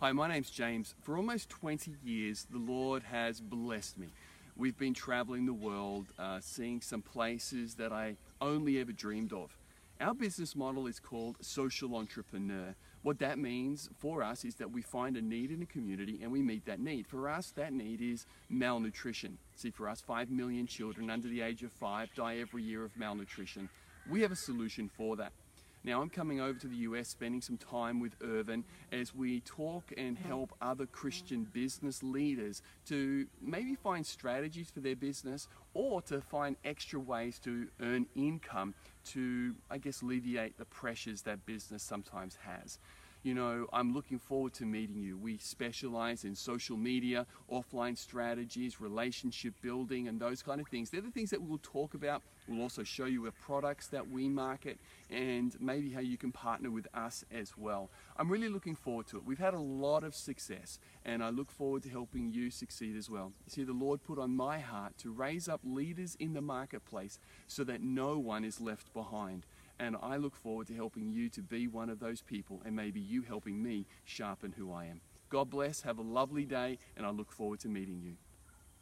Hi, my name's James. For almost 20 years, the Lord has blessed me. We've been traveling the world, uh, seeing some places that I only ever dreamed of. Our business model is called social entrepreneur. What that means for us is that we find a need in a community and we meet that need. For us, that need is malnutrition. See, for us, 5 million children under the age of 5 die every year of malnutrition. We have a solution for that. Now I'm coming over to the US, spending some time with Irvin as we talk and help other Christian business leaders to maybe find strategies for their business or to find extra ways to earn income to, I guess, alleviate the pressures that business sometimes has you know, I'm looking forward to meeting you. We specialize in social media, offline strategies, relationship building, and those kind of things. They're the things that we'll talk about. We'll also show you the products that we market and maybe how you can partner with us as well. I'm really looking forward to it. We've had a lot of success, and I look forward to helping you succeed as well. You see, the Lord put on my heart to raise up leaders in the marketplace so that no one is left behind. And I look forward to helping you to be one of those people and maybe you helping me sharpen who I am. God bless, have a lovely day, and I look forward to meeting you.